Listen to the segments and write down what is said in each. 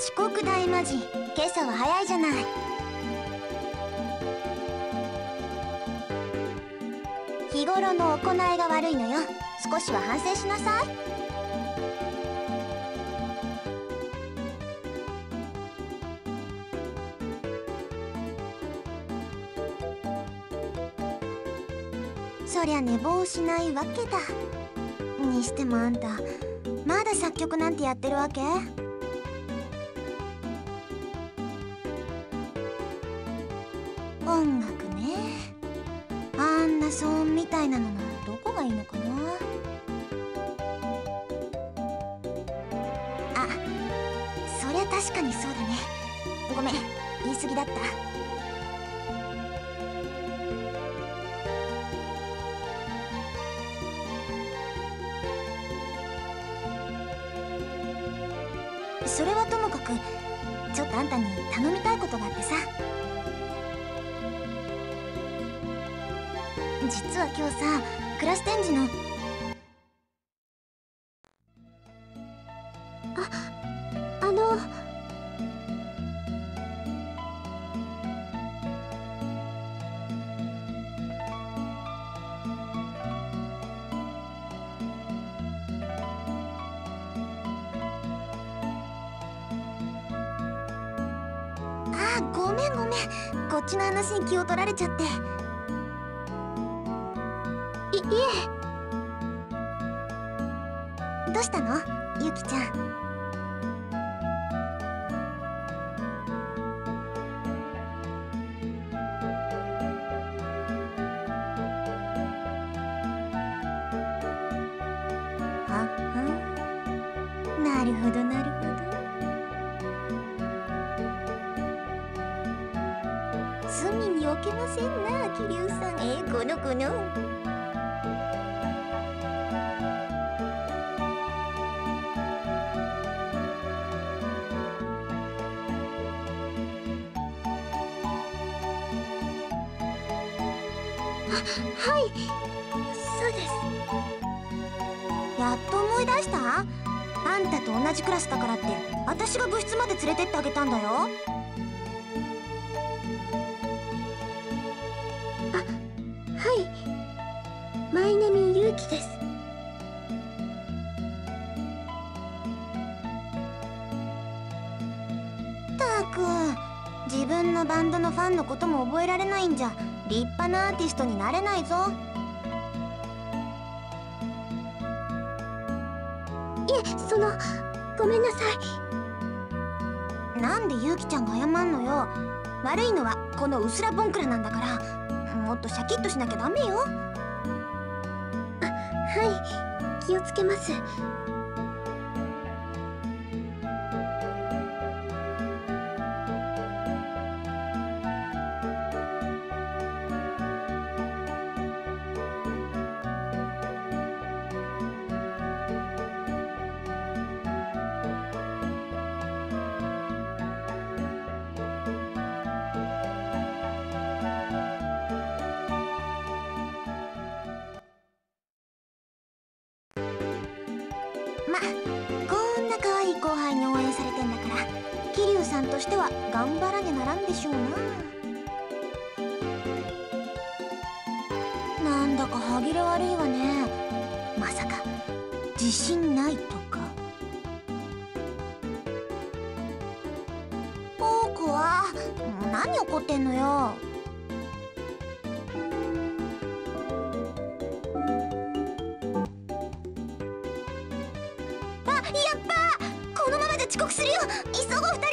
遅刻大魔人今朝は早いじゃない。日頃の行いが悪いのよ。少しは反省しなさい。そりゃ寝坊しないわけだ。にしてもあんたまだ作曲なんてやってるわけ？音楽ね。あんな騒音みたいなののどこがいいのかな。あそりゃ確かにそうだね。ごめん言い過ぎだった。それはともかくちょっとあんたに頼みたいことがあって実は今日さクラス展示の隅に置けませんな桐生さんえー、このこの。はい。そうです。やっと思い出した？あんたと同じクラスだからって私が部室まで連れてってあげたんだよ。のことも覚えられないんじゃ立派なアーティストになれないぞ。いえそのごめんなさい。なんでゆうきちゃんが謝んのよ。悪いのはこのうすらボンクラなんだから。もっとシャキッとしなきゃダメよ。あはい。気をつけますこんな可愛い後輩に応援されてんだから桐生さんとしては頑張らねならんでしょうな。なんだか歯切れ悪いわね。まさか自信ないとか。僕は何怒ってんのよ。やっぱこのままじゃ遅刻するよ。急ごう二人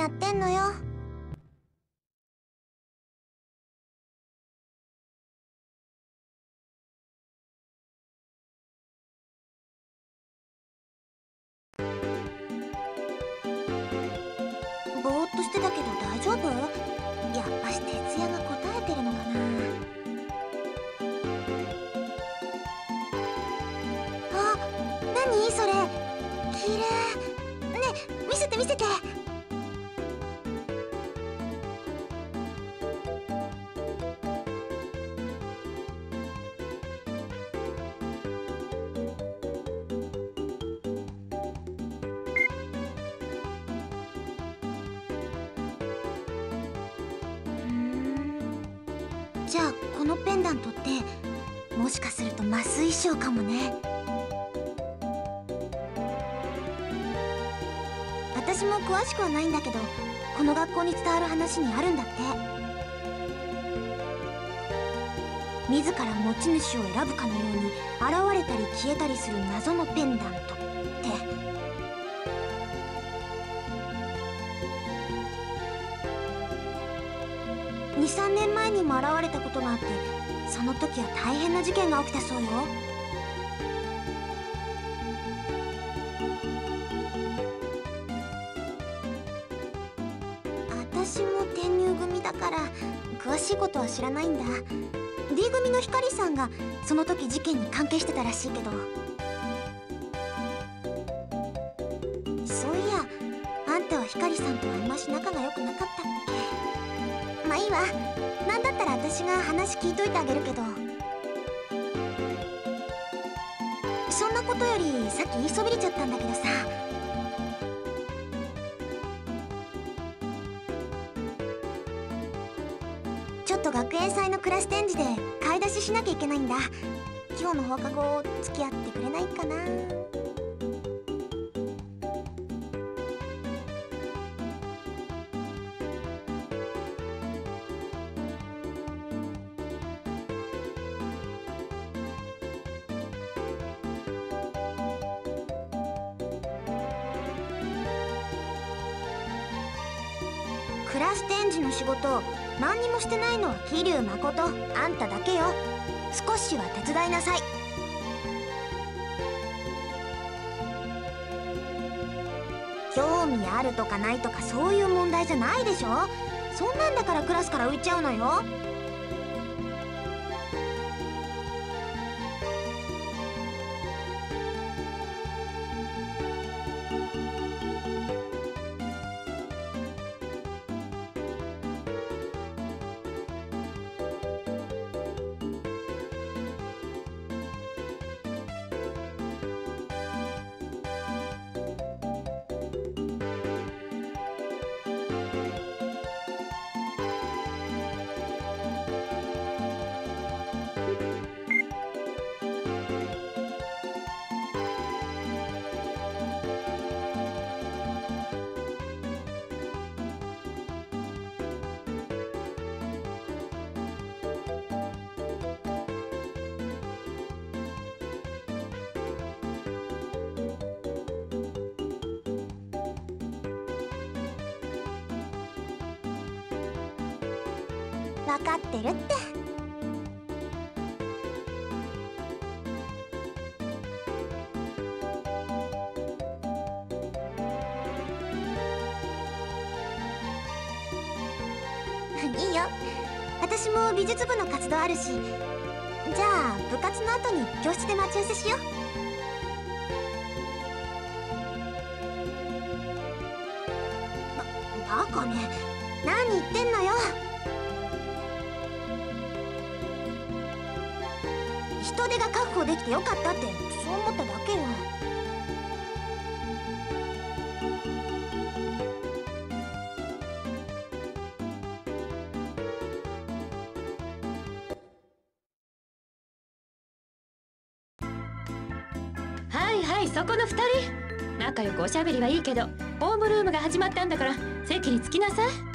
やってんのよ。衣装かもね。私も詳しくはないんだけどこの学校に伝わる話にあるんだって。自ら持ち主を選ぶかのように現れたり消えたりする謎のペンダントって。23年前にも現れたことがあってその時は大変な事件が起きたそうよ。私も転入組だから詳しいことは知らないんだ。D 組の光さんがその時事件に関係してたらしいけど。私が話聞いといてあげるけど。そんなことよりさっき言いそびれちゃったんだけどさ。ちょっと学園祭のクラス展示で買い出ししなきゃいけないんだ。今日の放課後付き合ってくれないかな。クラス展示の仕事何にもしてないのは桐生誠。あんただけよ。少しは手伝いなさい。興味あるとかないとかそういう問題じゃないでしょ。そんなんだからクラスから浮いちゃうのよ。いいよ。私も美術部の活動あるしじゃあ部活の後に教室で待ち合わせしよう。バカね。何言ってんのよ。人手が確保できてよかったってそう思っただけよ。しゃべりはいいけどホームルームが始まったんだから席に着きなさい。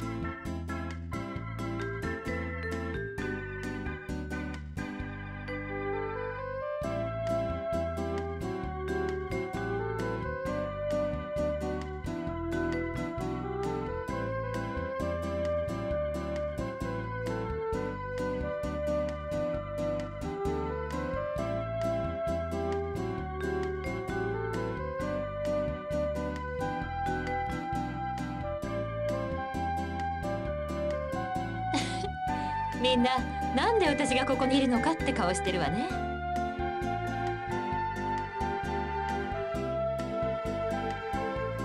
みんななんで私がここにいるのかって顔してるわね。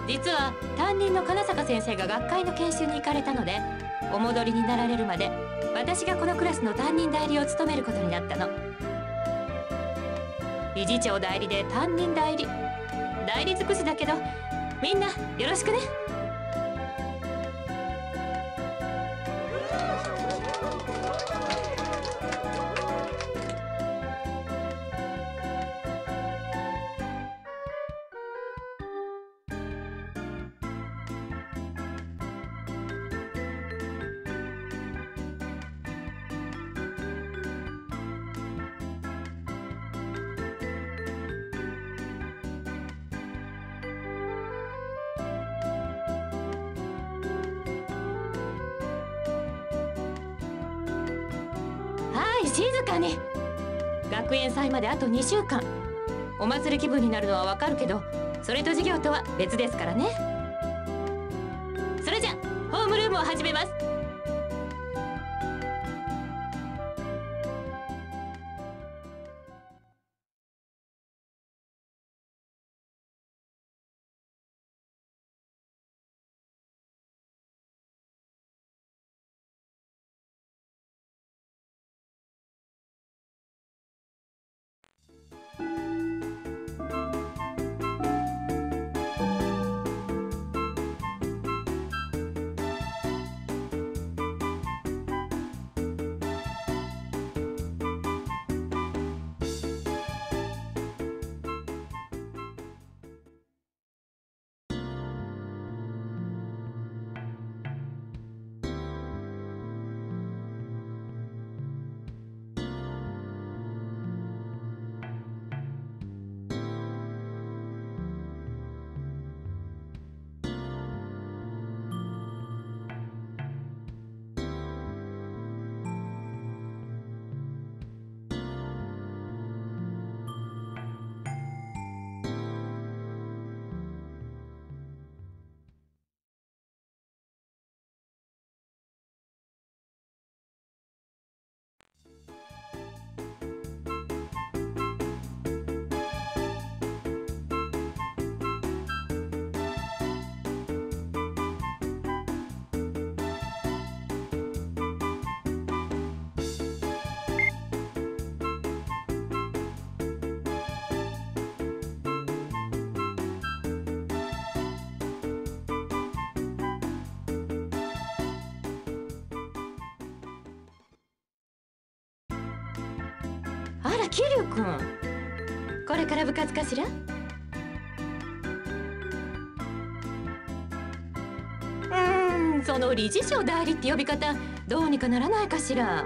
実は担任の金坂先生が学会の研修に行かれたのでお戻りになられるまで私がこのクラスの担任代理を務めることになったの。理事長代理で担任代理。代理尽くしだけどみんなよろしくね。と2週間。お祭り気分になるのはわかるけどそれと授業とは別ですからね。それじゃホームルームを始めます。あら桐生君これから部活かしら？うんその理事長代理って呼び方どうにかならないかしら？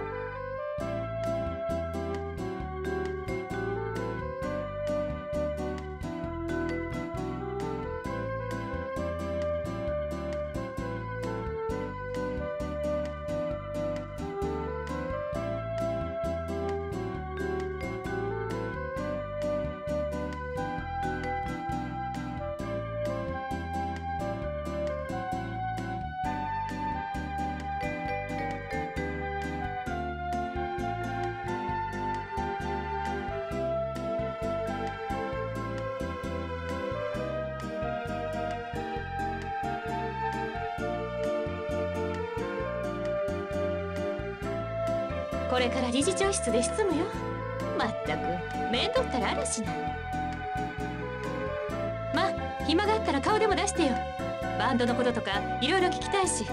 で執務よ。まったく面倒ったらあるしな。まあ暇があったら顔でも出してよ。バンドのこととかいろいろ聞きたいし。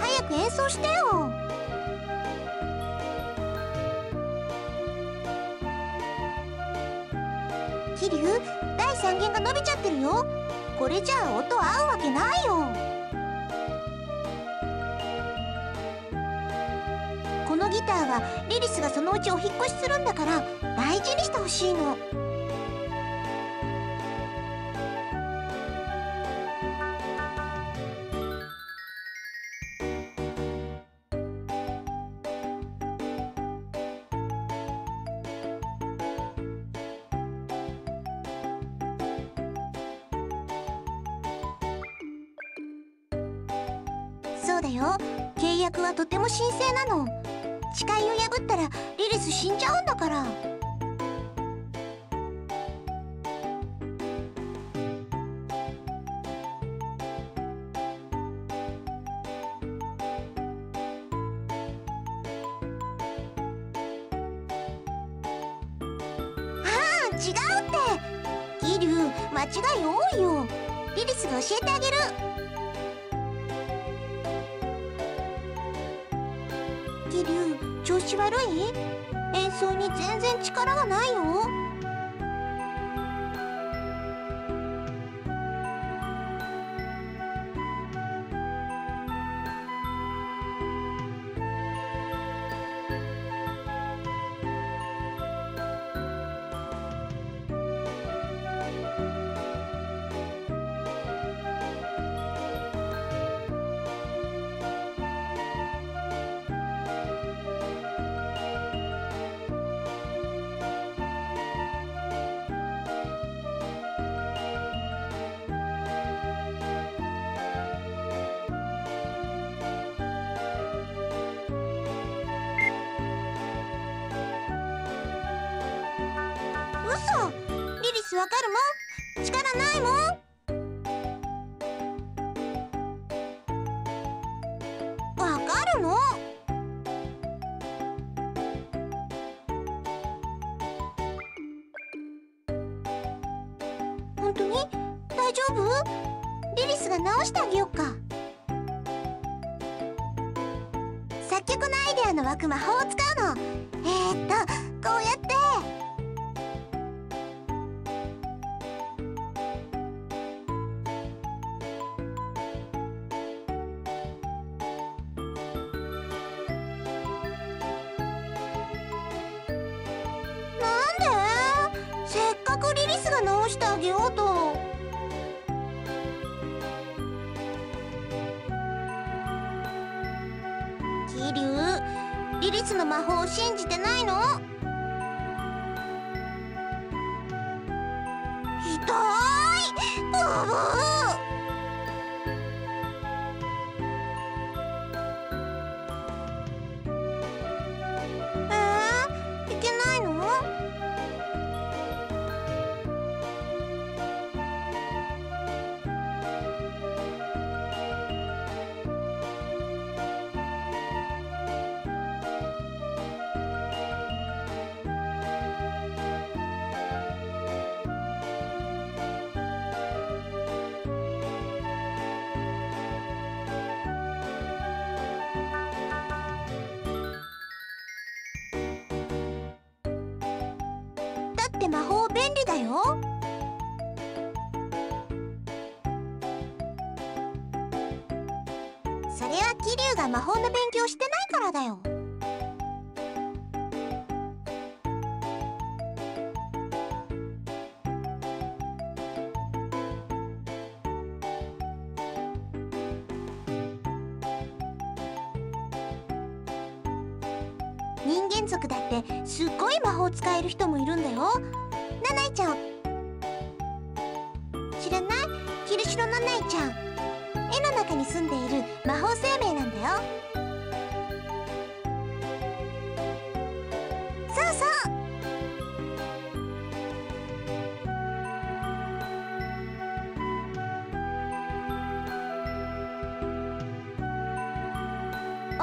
早く演奏してよ。桐生第3弦が伸びちゃってるよ。これじゃあ音合うわけないよ。このギターはリリスがそのうちお引っ越しするんだから大事にしてほしいの。そうだよ。契約はとても神聖なの。誓いを破ったらリリス死んじゃうんだから。嘘って魔法便利だよ。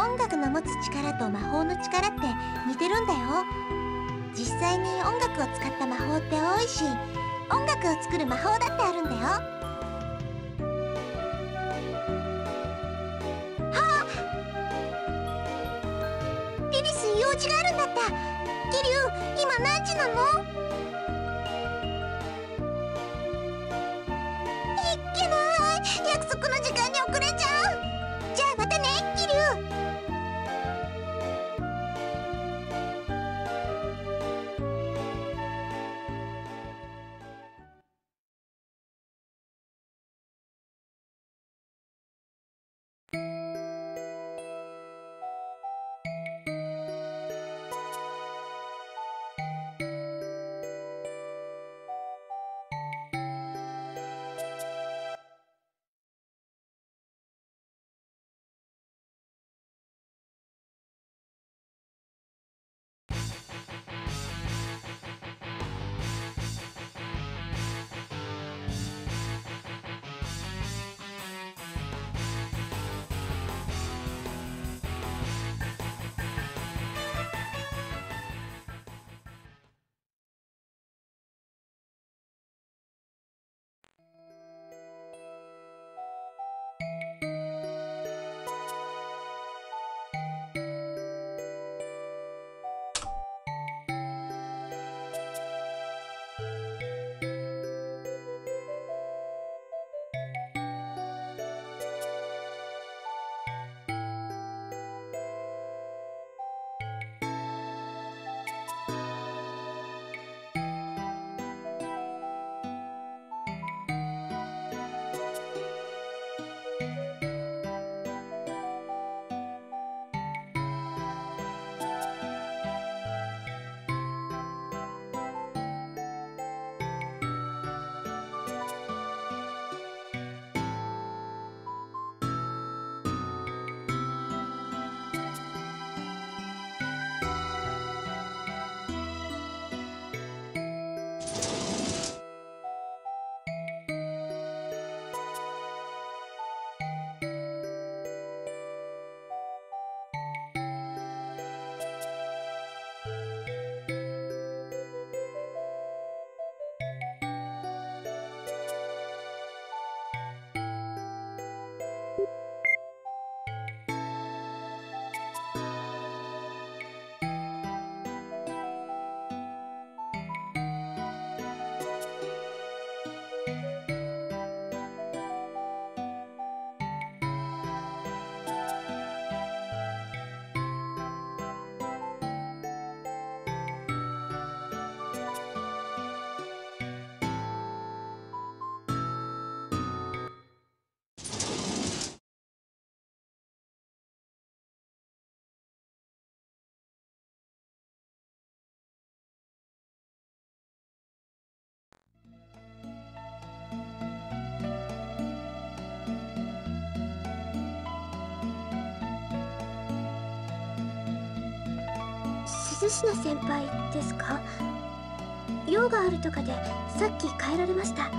音楽の持つ力と魔法の力って似てるんだよ。実際に音楽を使った魔法って多いし音楽を作る魔法だってあるんだよ。鈴科先輩ですか？用があるとかでさっき帰られました。だ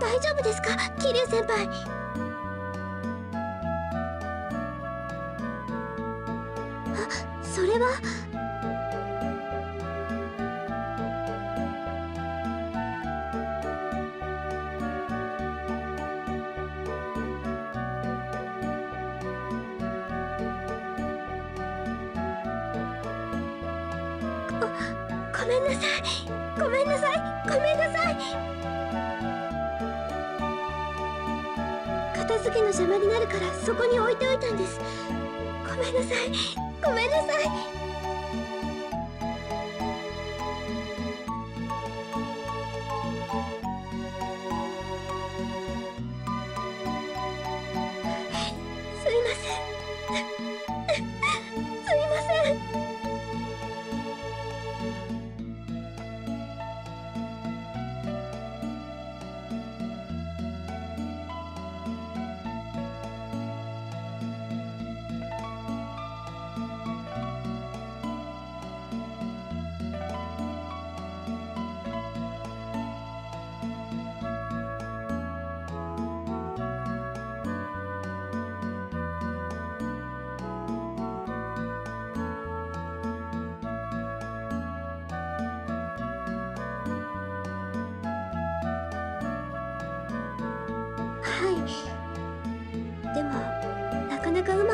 大丈夫ですか？桐生先輩。あそれは？ごめんなさい。ごめんなさい。ごめんなさい。片付けの邪魔になるからそこに置いておいたんです。ごめんなさい。ごめんなさい。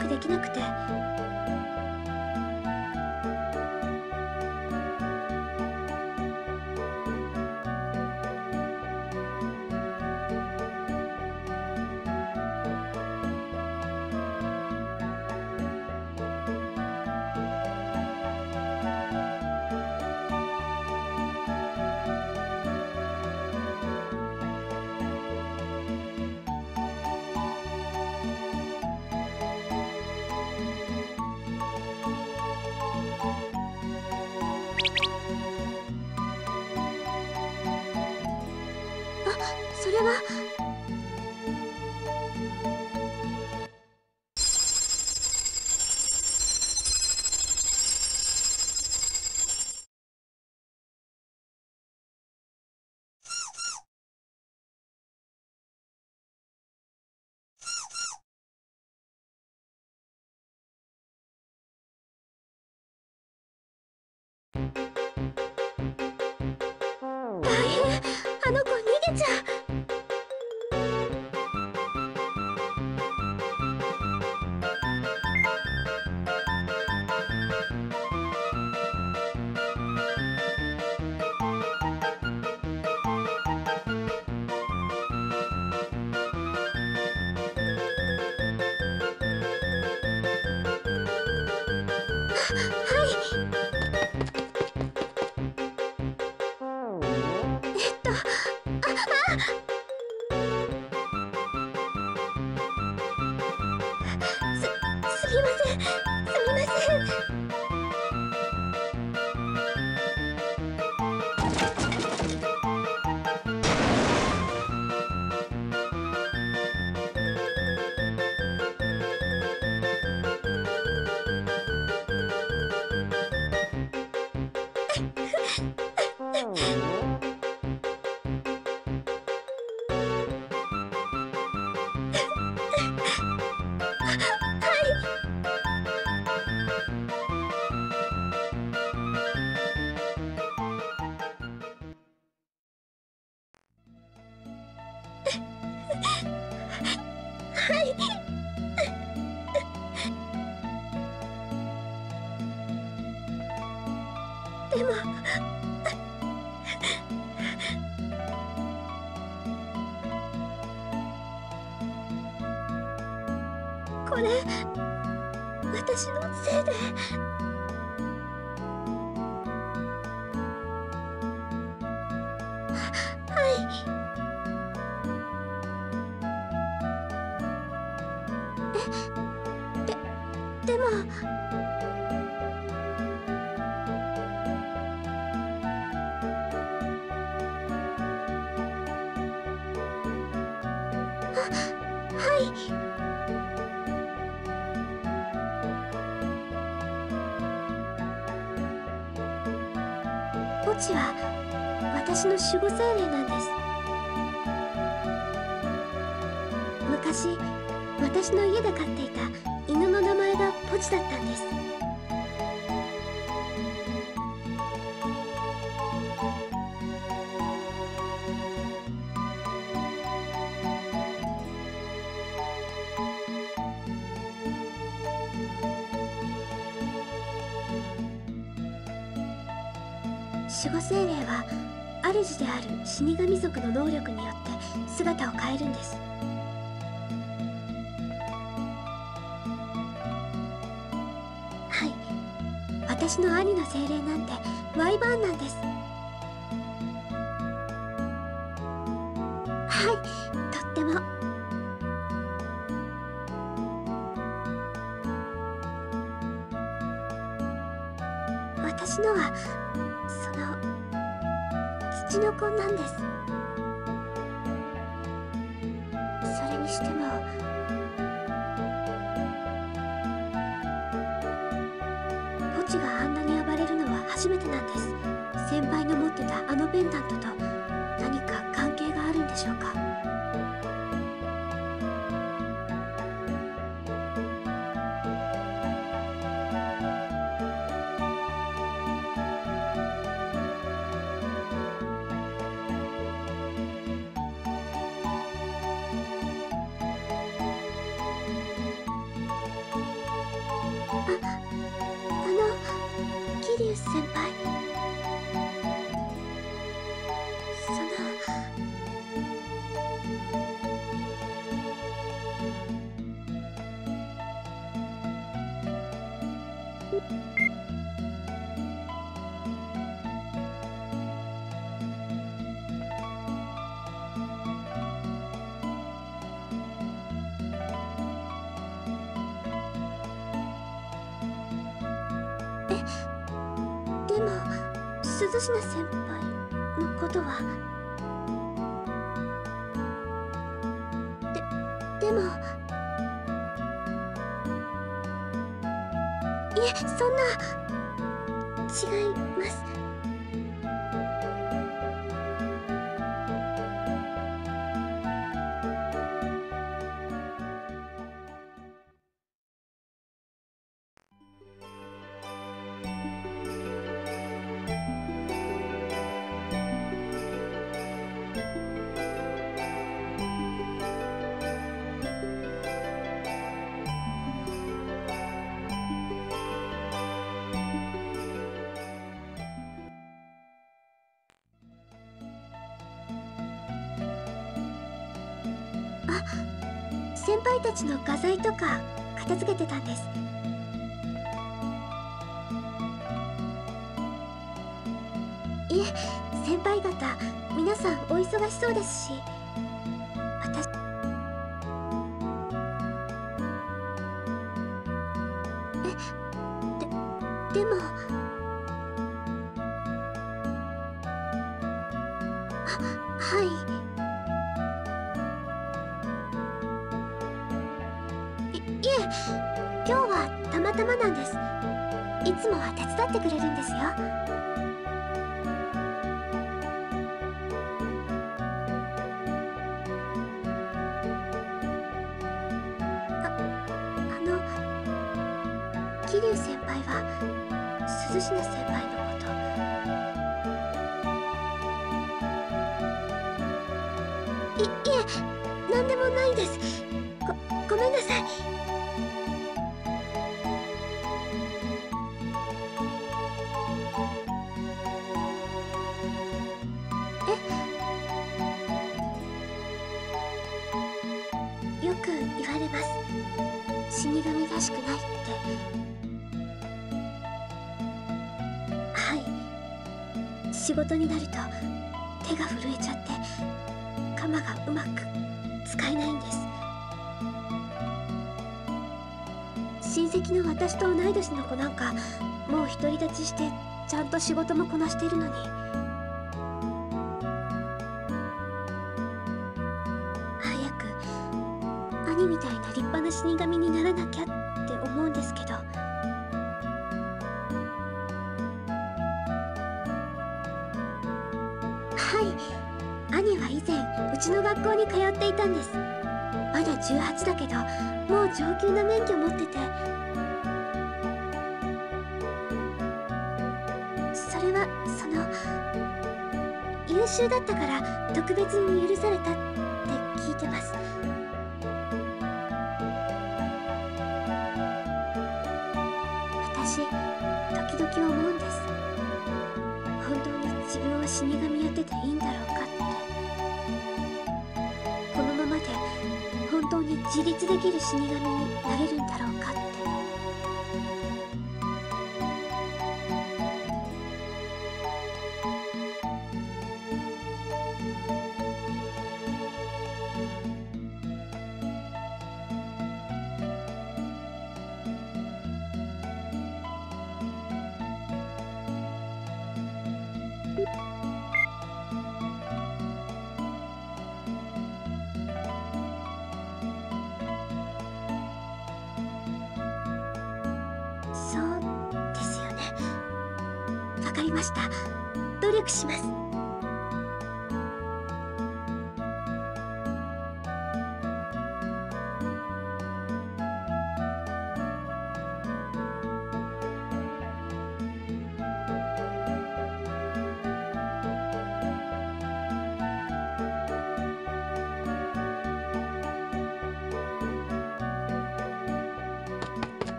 くできなくて。でこれ、私のせいで。だったんです。守護精霊は主である死神族の能力によって姿を変えるんです。私の兄の精霊なんてワイバーンなんです。はいとっても。私のはその土の子なんです。ペンダントと何か関係があるんでしょうか？ああの桐生先輩。鈴品先輩のことは？ででもいえそんな違います。ちの画材とか片付けてたんです。いえ先輩方皆さんお忙しそうですし私えででもあはい。なんです。いつもは手伝ってくれるんですよ。独り立ちしてちゃんと仕事もこなしてるのに。早く兄みたいな立派な死神にならなきゃって思うんですけど。はい。兄は以前うちの学校に通っていたんです。まだ18だけどもう上級な免許持ってて優秀だったから特別に許されたって聞いてます。私時々思うんです。本当に自分は死神やってていいんだろうかって。このままで本当に自立できる死神になれるんだろうかって。